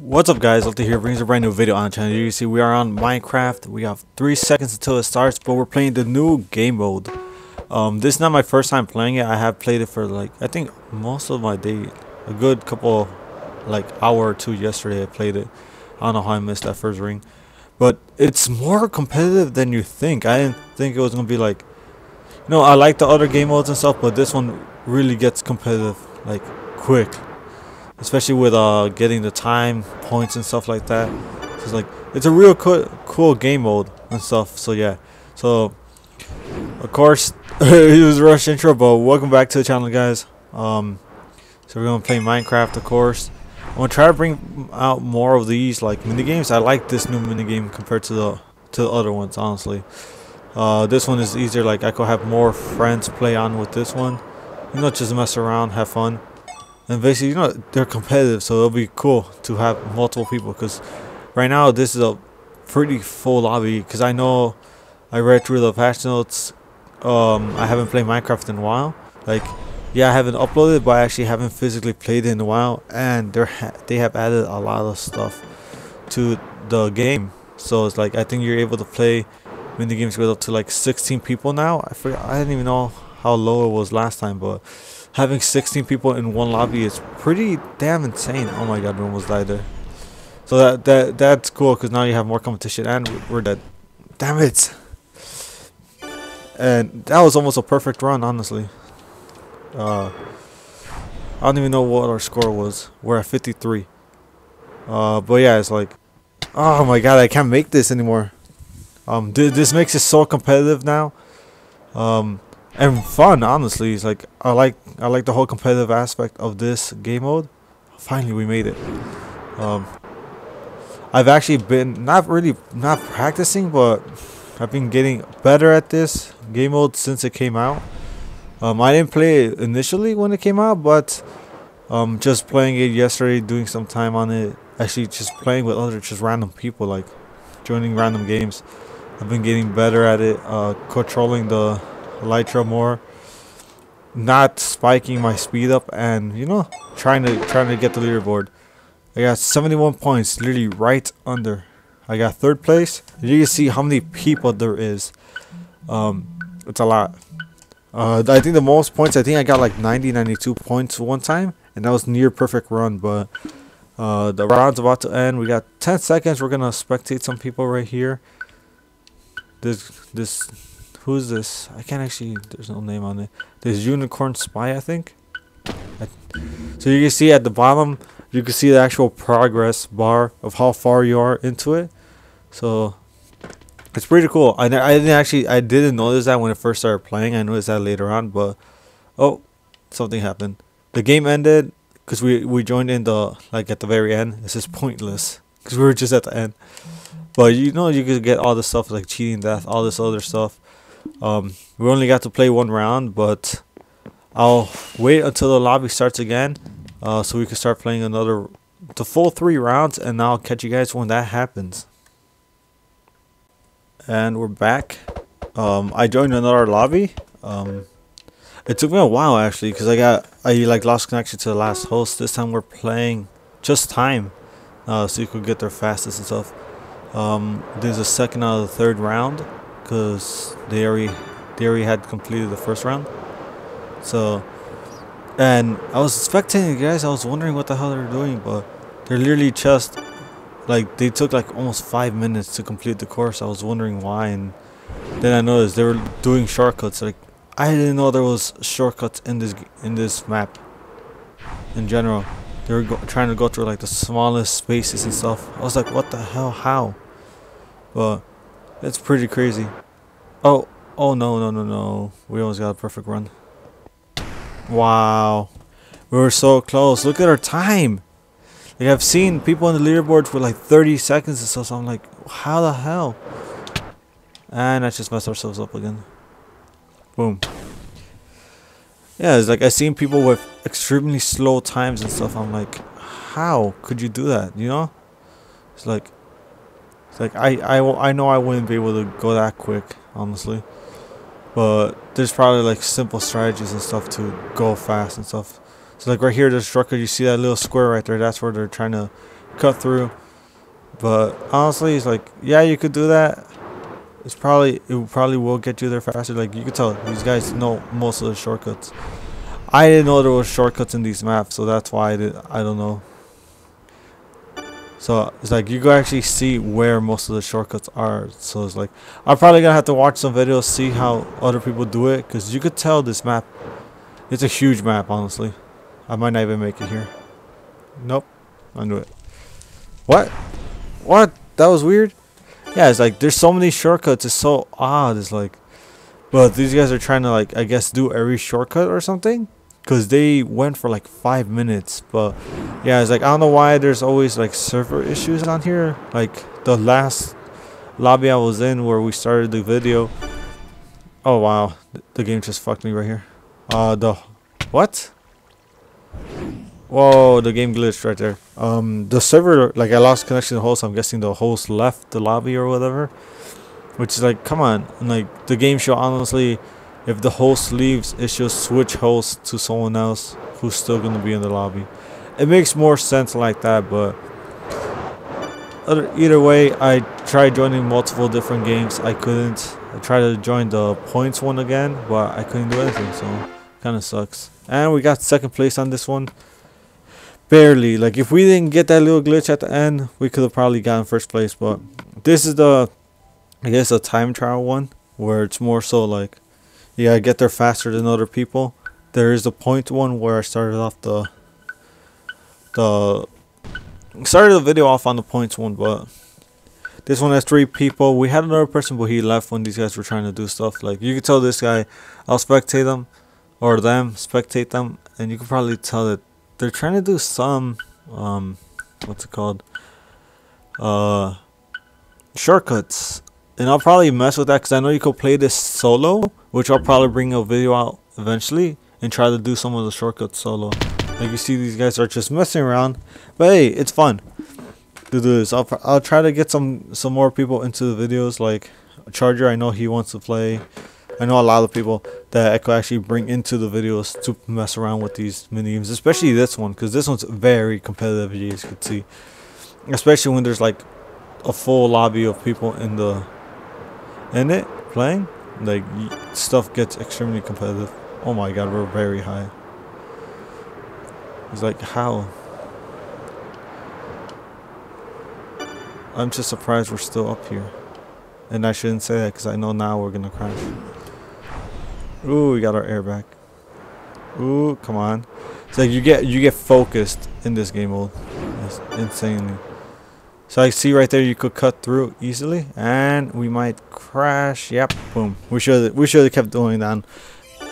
What's up guys, Lefty here brings a brand new video on the channel. You see we are on Minecraft. We have 3 seconds until it starts, but we're playing the new game mode. Um, this is not my first time playing it. I have played it for like, I think most of my day. A good couple, like hour or two yesterday I played it. I don't know how I missed that first ring. But it's more competitive than you think. I didn't think it was going to be like, you know, I like the other game modes and stuff, but this one really gets competitive, like quick especially with uh getting the time points and stuff like that. So it's like it's a real cool cool game mode and stuff. So yeah, so of course it was a rush intro, but welcome back to the channel, guys. Um, so we're gonna play Minecraft, of course. I'm gonna try to bring out more of these like mini games. I like this new mini game compared to the to the other ones, honestly. Uh, this one is easier. Like I could have more friends play on with this one. You know, just mess around, have fun. And basically, you know, they're competitive, so it'll be cool to have multiple people. Because right now, this is a pretty full lobby. Because I know I read through the patch notes. Um, I haven't played Minecraft in a while. Like, yeah, I haven't uploaded, but I actually haven't physically played in a while. And they're ha they have added a lot of stuff to the game. So it's like I think you're able to play mini games with up to like 16 people now. I forgot. I didn't even know how low it was last time, but having 16 people in one lobby is pretty damn insane. Oh my god, we almost died there. So that that that's cool because now you have more competition and we're dead. Damn it. And that was almost a perfect run, honestly. Uh, I don't even know what our score was. We're at 53. Uh, but yeah, it's like, oh my god, I can't make this anymore. Um, th this makes it so competitive now. Um, and fun honestly. It's like i like i like the whole competitive aspect of this game mode. Finally we made it. Um i've actually been not really not practicing but i've been getting better at this game mode since it came out. Um i didn't play it initially when it came out but um just playing it yesterday doing some time on it actually just playing with other just random people like joining random games. I've been getting better at it uh controlling the Elytra more, not spiking my speed up, and you know, trying to trying to get the leaderboard. I got 71 points, literally right under. I got third place. You can see how many people there is. Um, it's a lot. Uh, I think the most points, I think I got like 90, 92 points one time, and that was near perfect run. But uh, the round's about to end. We got 10 seconds. We're gonna spectate some people right here. This this Who's this? I can't actually. There's no name on it. There's Unicorn Spy, I think. So you can see at the bottom, you can see the actual progress bar of how far you are into it. So it's pretty cool. I, I didn't actually I didn't notice that when I first started playing. I noticed that later on, but oh, something happened. The game ended because we we joined in the like at the very end. This is pointless because we were just at the end. But you know you could get all the stuff like cheating death, all this other stuff. Um, we only got to play one round, but I'll wait until the lobby starts again, uh, so we can start playing another, the full three rounds, and I'll catch you guys when that happens. And we're back. Um, I joined another lobby. Um, it took me a while actually, cause I got I like lost connection to the last host. This time we're playing just time, uh, so you could get there fastest and stuff. Um, there's a second out of the third round because they already they already had completed the first round. So, and I was spectating the guys. I was wondering what the hell they're doing, but they're literally just like they took like almost five minutes to complete the course. I was wondering why, and then I noticed they were doing shortcuts. Like I didn't know there was shortcuts in this in this map. In general, they were trying to go through like the smallest spaces and stuff. I was like, what the hell? How? But that's pretty crazy. Oh, oh no, no, no, no. We almost got a perfect run. Wow. We were so close. Look at our time. Like I've seen people on the leaderboard for like 30 seconds or so, so I'm like, how the hell? And I just messed ourselves up again. Boom. Yeah, it's like I've seen people with extremely slow times and stuff. I'm like, how could you do that? You know? It's like, like I, I, I know I wouldn't be able to go that quick, honestly. But there's probably like simple strategies and stuff to go fast and stuff. So like right here, the shortcut, you see that little square right there. That's where they're trying to cut through. But honestly, it's like, yeah, you could do that. It's probably it probably will get you there faster. Like you could tell, these guys know most of the shortcuts. I didn't know there was shortcuts in these maps, so that's why I did. I don't know. So it's like you can actually see where most of the shortcuts are. So it's like I'm probably gonna have to watch some videos, see how other people do it, because you could tell this map. It's a huge map, honestly. I might not even make it here. Nope, I knew it. What? What? That was weird. Yeah, it's like there's so many shortcuts. It's so odd. It's like, but these guys are trying to like I guess do every shortcut or something because they went for like five minutes but yeah it's like i don't know why there's always like server issues on here. Like the last lobby i was in where we started the video oh wow the game just fucked me right here. Uh the what? Whoa the game glitched right there. Um the server like i lost connection to the host. I'm guessing the host left the lobby or whatever which is like come on like the game show honestly if the host leaves, it should switch hosts to someone else who's still going to be in the lobby. It makes more sense like that, but either way, I tried joining multiple different games. I couldn't. I tried to join the points one again, but I couldn't do anything, so kind of sucks. And we got second place on this one. Barely. Like, if we didn't get that little glitch at the end, we could have probably gotten first place, but this is the, I guess, a time trial one, where it's more so like, yeah, I get there faster than other people. There is a point one where I started off the the started the video off on the points one, but this one has three people. We had another person, but he left when these guys were trying to do stuff. Like you could tell this guy, I'll spectate them, or them spectate them, and you can probably tell that they're trying to do some um, what's it called? Uh, shortcuts, and I'll probably mess with that because I know you could play this solo which I'll probably bring a video out eventually and try to do some of the shortcuts solo. Like you see, these guys are just messing around, but hey, it's fun to do this. I'll I'll try to get some some more people into the videos. Like Charger, I know he wants to play. I know a lot of people that I could actually bring into the videos to mess around with these mini games, especially this one, because this one's very competitive. As you guys could see, especially when there's like a full lobby of people in the in it playing like stuff gets extremely competitive. Oh my god we're very high. It's like how? I'm just surprised we're still up here. And I shouldn't say that because I know now we're gonna crash. Ooh we got our air back. Ooh come on. It's like you get you get focused in this game mode. It's insanely so I see right there you could cut through easily and we might crash. Yep, boom. We should we should have kept going that.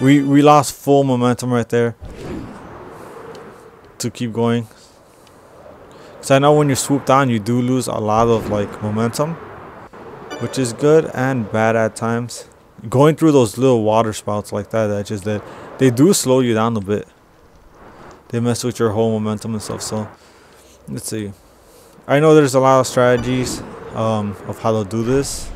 We we lost full momentum right there to keep going. Cause I know when you swoop down you do lose a lot of like momentum. Which is good and bad at times. Going through those little water spouts like that, that just that they do slow you down a bit. They mess with your whole momentum and stuff, so let's see. I know there's a lot of strategies um, of how to do this.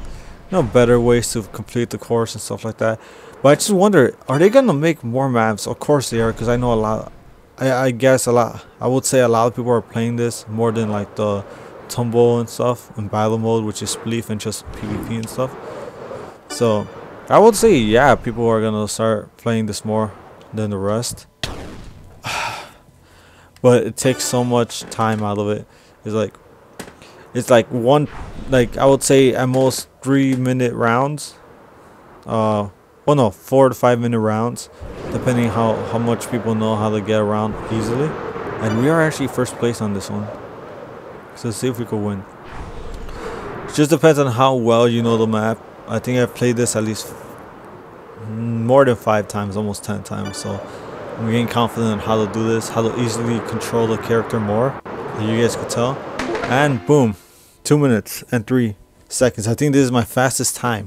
You know, better ways to complete the course and stuff like that. But I just wonder, are they gonna make more maps? Of course they are, because I know a lot. I, I guess a lot. I would say a lot of people are playing this more than like the tumble and stuff and battle mode, which is spleef and just PvP and stuff. So I would say yeah, people are gonna start playing this more than the rest. but it takes so much time out of it. It's like it's like one like I would say at most three minute rounds. Uh well no, four to five minute rounds, depending how, how much people know how to get around easily. And we are actually first place on this one. So let's see if we can win. It just depends on how well you know the map. I think I've played this at least more than five times, almost ten times. So I'm getting confident in how to do this, how to easily control the character more you guys could tell and boom two minutes and three seconds. I think this is my fastest time.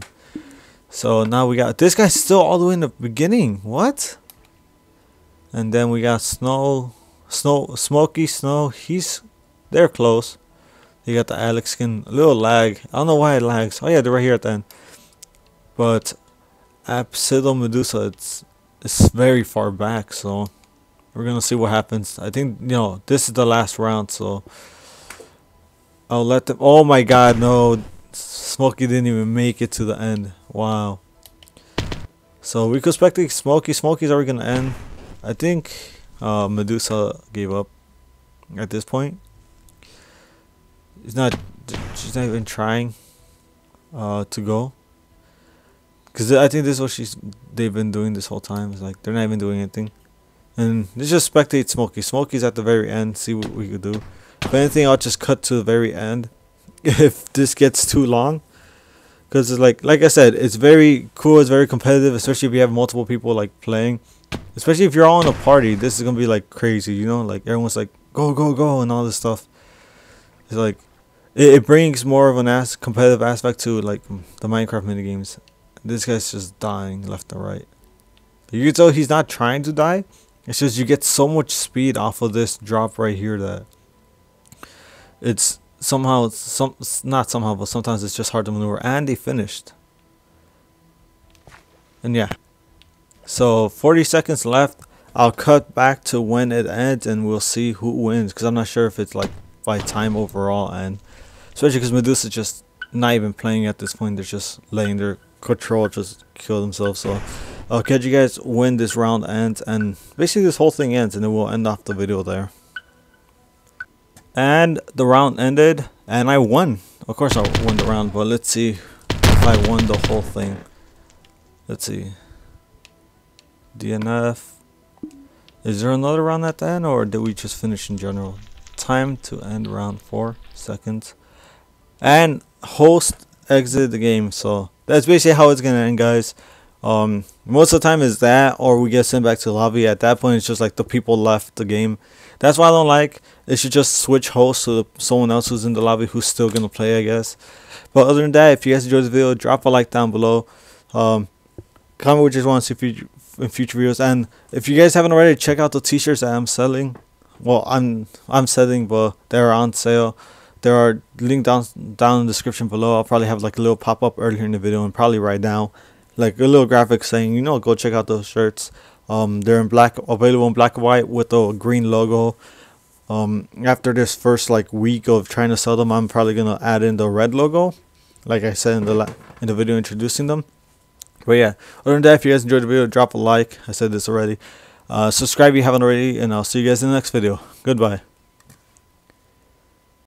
So now we got this guy's still all the way in the beginning. What? And then we got snow snow smoky snow. He's they're close. You got the alex skin. A little lag. I don't know why it lags. Oh yeah they're right here at the end. But Absido Medusa it's it's very far back so we're gonna see what happens. I think you know this is the last round, so I'll let them. Oh my god, no. Smokey didn't even make it to the end. Wow. So we could expect Smokey. Smokey's already gonna end. I think uh, Medusa gave up at this point. She's not. She's not even trying uh, to go. Cause I think this is what she's. They've been doing this whole time. It's like they're not even doing anything. And let's just spectate Smokey. Smokey's at the very end. See what we could do. If anything, I'll just cut to the very end. If this gets too long because it's like like I said, it's very cool. It's very competitive, especially if you have multiple people like playing. Especially if you're all in a party, this is gonna be like crazy. You know, like everyone's like go go go and all this stuff. It's like it, it brings more of an ass competitive aspect to like the Minecraft mini games. This guy's just dying left and right. You can tell he's not trying to die. It's just you get so much speed off of this drop right here that it's somehow some not somehow but sometimes it's just hard to maneuver. And they finished. And yeah. So 40 seconds left. I'll cut back to when it ends and we'll see who wins because I'm not sure if it's like by time overall. And especially because Medusa just not even playing at this point. They're just letting their control just kill themselves. So I'll catch you guys when this round ends and basically this whole thing ends and then we'll end off the video there and the round ended, and I won. Of course I won the round, but let's see if I won the whole thing. Let's see. DNF. Is there another round at the end, or did we just finish in general? Time to end round 4 seconds. And host exit the game, so that's basically how it's gonna end, guys. Um, most of the time is that, or we get sent back to lobby. At that point, it's just like the people left the game. That's why I don't like. It should just switch hosts to someone else who's in the lobby who's still gonna play, I guess. But other than that, if you guys enjoyed the video, drop a like down below. Um, comment what you want to see in future videos, and if you guys haven't already, check out the T-shirts that I'm selling. Well, I'm I'm selling, but they're on sale. There are link down down in the description below. I'll probably have like a little pop up earlier in the video, and probably right now like a little graphic saying, you know, go check out those shirts. Um, they're in black, available in black and white with a green logo. Um, after this first like week of trying to sell them, I'm probably gonna add in the red logo, like I said in the in the video introducing them. But yeah, other than that, if you guys enjoyed the video, drop a like. I said this already. Uh, subscribe if you haven't already, and I'll see you guys in the next video. Goodbye.